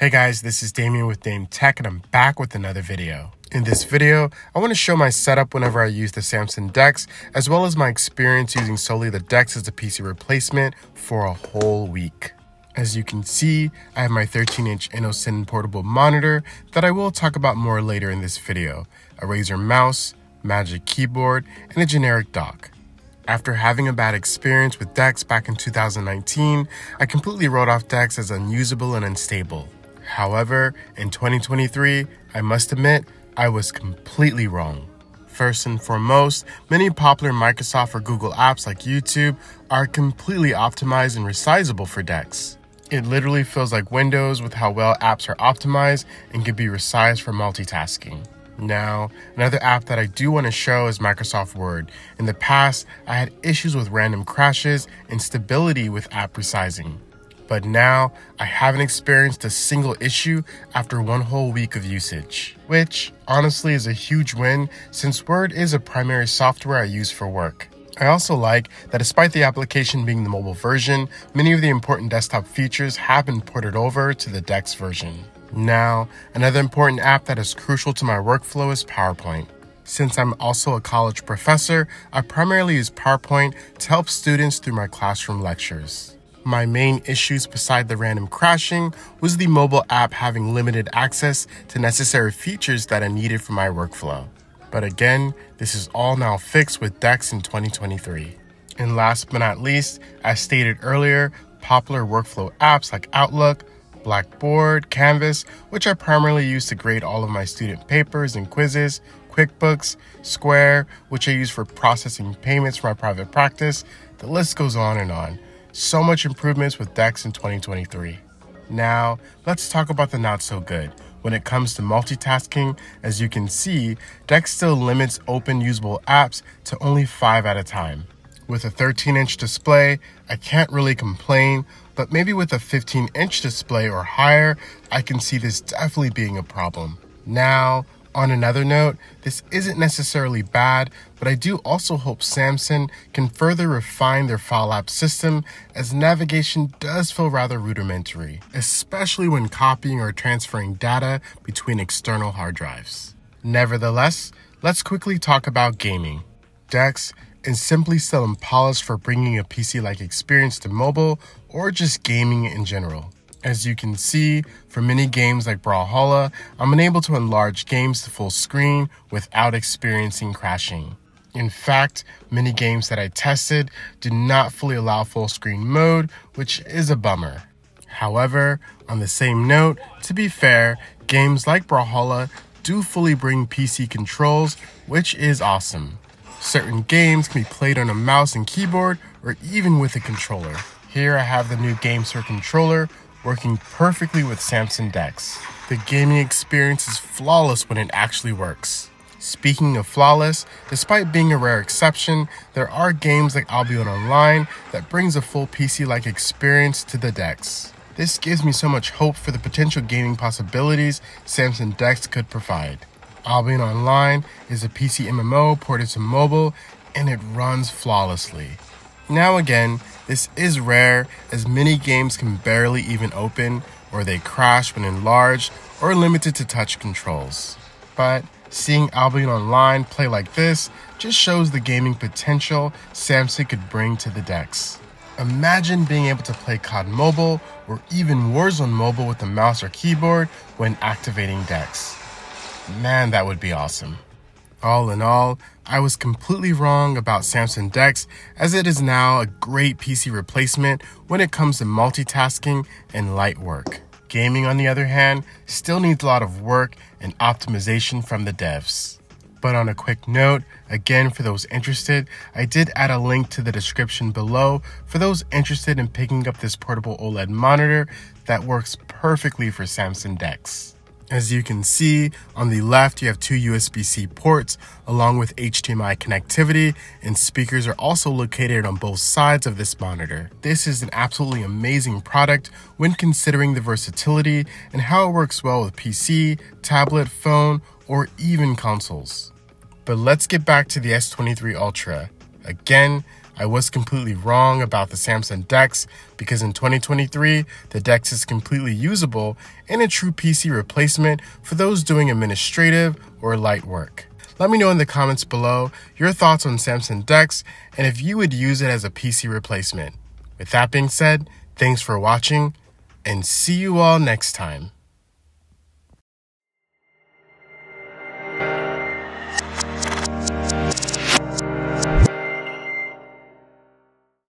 Hey guys, this is Damien with Dame Tech and I'm back with another video. In this video, I want to show my setup whenever I use the Samsung DeX, as well as my experience using solely the DeX as a PC replacement for a whole week. As you can see, I have my 13-inch INNOCN portable monitor that I will talk about more later in this video, a Razer mouse, Magic keyboard, and a generic dock. After having a bad experience with DeX back in 2019, I completely wrote off DeX as unusable and unstable. However, in 2023, I must admit, I was completely wrong. First and foremost, many popular Microsoft or Google apps like YouTube are completely optimized and resizable for DeX. It literally feels like Windows with how well apps are optimized and can be resized for multitasking. Now, another app that I do want to show is Microsoft Word. In the past, I had issues with random crashes and stability with app resizing but now I haven't experienced a single issue after one whole week of usage, which honestly is a huge win since Word is a primary software I use for work. I also like that despite the application being the mobile version, many of the important desktop features have been ported over to the DeX version. Now, another important app that is crucial to my workflow is PowerPoint. Since I'm also a college professor, I primarily use PowerPoint to help students through my classroom lectures. My main issues beside the random crashing was the mobile app having limited access to necessary features that I needed for my workflow. But again, this is all now fixed with DeX in 2023. And last but not least, as stated earlier, popular workflow apps like Outlook, Blackboard, Canvas, which I primarily use to grade all of my student papers and quizzes, QuickBooks, Square, which I use for processing payments for my private practice. The list goes on and on. So much improvements with DeX in 2023. Now, let's talk about the not so good. When it comes to multitasking, as you can see, DeX still limits open usable apps to only 5 at a time. With a 13 inch display, I can't really complain, but maybe with a 15 inch display or higher, I can see this definitely being a problem. Now, on another note, this isn't necessarily bad, but I do also hope Samsung can further refine their file app system as navigation does feel rather rudimentary, especially when copying or transferring data between external hard drives. Nevertheless, let's quickly talk about gaming. DeX and simply still unpolished for bringing a PC like experience to mobile or just gaming in general. As you can see, for many games like Brawlhalla, I'm unable to enlarge games to full screen without experiencing crashing. In fact, many games that I tested do not fully allow full screen mode, which is a bummer. However, on the same note, to be fair, games like Brawlhalla do fully bring PC controls, which is awesome. Certain games can be played on a mouse and keyboard or even with a controller. Here I have the new GameSir controller, working perfectly with Samsung DeX. The gaming experience is flawless when it actually works. Speaking of flawless, despite being a rare exception, there are games like Albion Online that brings a full PC-like experience to the DeX. This gives me so much hope for the potential gaming possibilities Samsung DeX could provide. Albion Online is a PC MMO ported to mobile and it runs flawlessly. Now again, this is rare as many games can barely even open or they crash when enlarged or limited to touch controls. But seeing Albion Online play like this just shows the gaming potential Samsung could bring to the DeX. Imagine being able to play COD Mobile or even Warzone Mobile with a mouse or keyboard when activating DeX. Man, that would be awesome. All in all, I was completely wrong about Samsung DeX as it is now a great PC replacement when it comes to multitasking and light work. Gaming, on the other hand, still needs a lot of work and optimization from the devs. But on a quick note, again for those interested, I did add a link to the description below for those interested in picking up this portable OLED monitor that works perfectly for Samsung DeX. As you can see, on the left you have two USB-C ports along with HDMI connectivity and speakers are also located on both sides of this monitor. This is an absolutely amazing product when considering the versatility and how it works well with PC, tablet, phone, or even consoles. But let's get back to the S23 Ultra. Again, I was completely wrong about the Samsung DeX because in 2023, the DeX is completely usable and a true PC replacement for those doing administrative or light work. Let me know in the comments below your thoughts on Samsung DeX and if you would use it as a PC replacement. With that being said, thanks for watching and see you all next time.